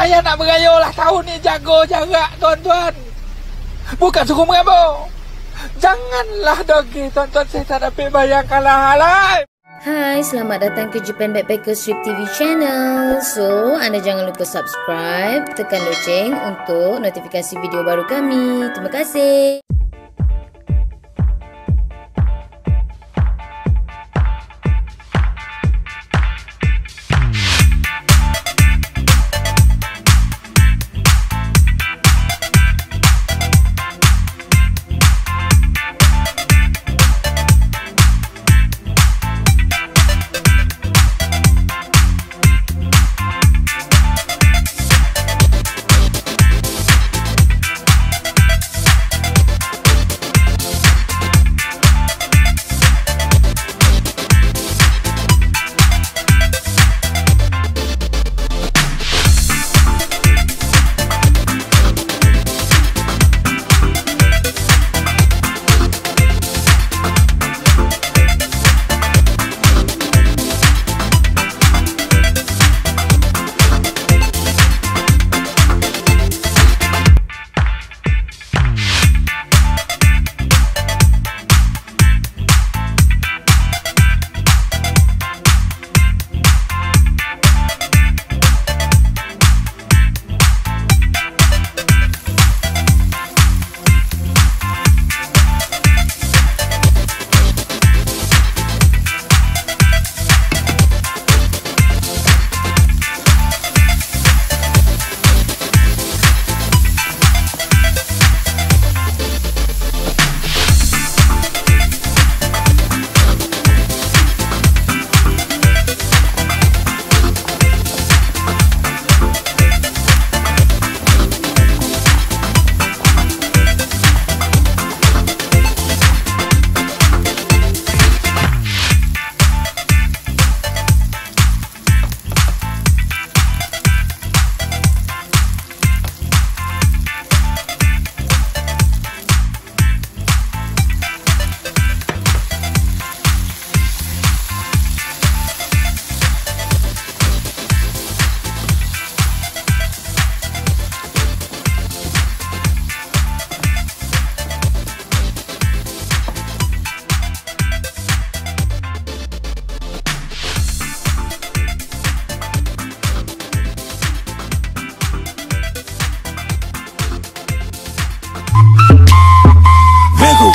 payah nak berayau lah tahun ni jaga jarak tuan-tuan. Bukan suruh merabau. Janganlah dogi tuan-tuan saya tak dapat bayangkan lah halai. Hai, selamat datang ke Japan Backpacker Strip TV channel. So, anda jangan lupa subscribe, tekan loceng untuk notifikasi video baru kami. Terima kasih.